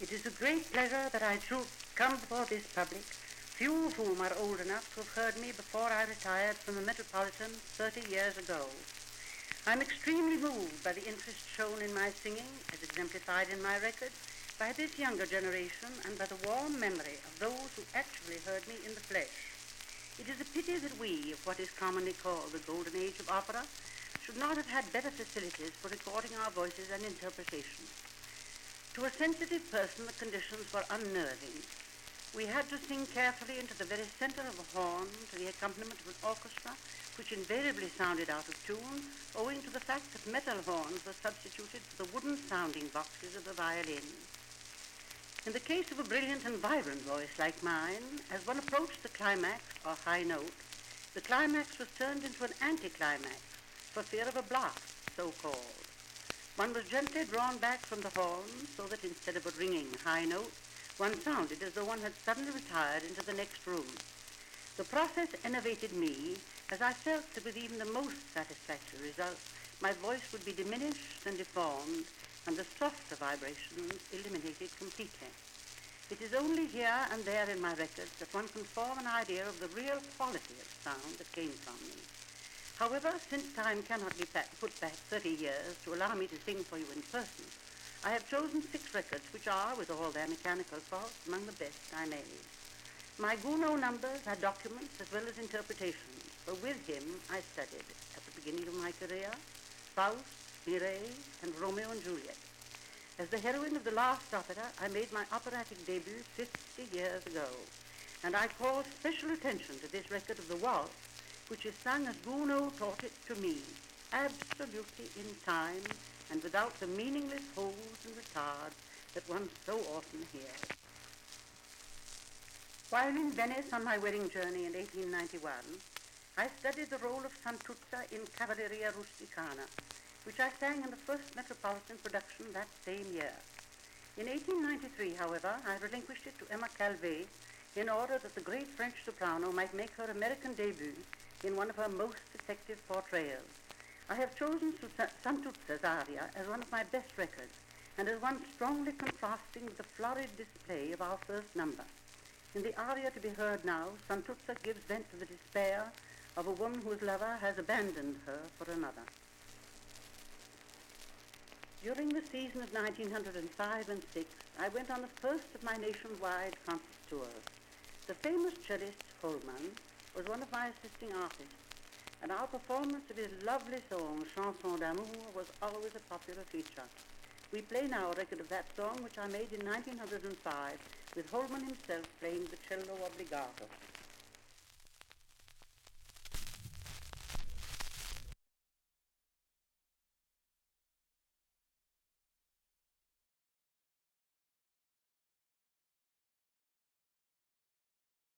It is a great pleasure that I should come before this public, few of whom are old enough to have heard me before I retired from the Metropolitan 30 years ago. I'm extremely moved by the interest shown in my singing, as exemplified in my record, by this younger generation and by the warm memory of those who actually heard me in the flesh. It is a pity that we, of what is commonly called the golden age of opera, should not have had better facilities for recording our voices and interpretation. To a sensitive person, the conditions were unnerving. We had to sing carefully into the very center of a horn to the accompaniment of an orchestra which invariably sounded out of tune owing to the fact that metal horns were substituted for the wooden sounding boxes of the violin. In the case of a brilliant and vibrant voice like mine, as one approached the climax or high note, the climax was turned into an anticlimax for fear of a blast, so called. One was gently drawn back from the horn so that instead of a ringing high note, one sounded as though one had suddenly retired into the next room. The process enervated me as I felt that with even the most satisfactory results, my voice would be diminished and deformed and the softer vibrations eliminated completely. It is only here and there in my records that one can form an idea of the real quality of sound that came from me. However, since time cannot be put back 30 years to allow me to sing for you in person, I have chosen six records which are, with all their mechanical faults, among the best I made. My Gounod numbers are documents as well as interpretations, for with him I studied, at the beginning of my career, Faust, Mireille, and Romeo and Juliet. As the heroine of the last opera, I made my operatic debut 50 years ago, and I call special attention to this record of the waltz, which is sung as Gounod taught it to me, absolutely in time and without the meaningless holes and retards that one so often hears. While in Venice on my wedding journey in 1891, I studied the role of Santuzza in Cavalleria Rusticana, which I sang in the first Metropolitan production that same year. In 1893, however, I relinquished it to Emma Calvé in order that the great French soprano might make her American debut in one of her most effective portrayals. I have chosen Santuzza's aria as one of my best records and as one strongly contrasting with the florid display of our first number. In the aria to be heard now, Santuzza gives vent to the despair of a woman whose lover has abandoned her for another. During the season of 1905 and 6, I went on the first of my nationwide concert tours. The famous cellist Hollman was one of my assisting artists, and our performance of his lovely song, Chanson d'amour, was always a popular feature. We play now a record of that song, which I made in 1905, with Hollman himself playing the cello obbligato.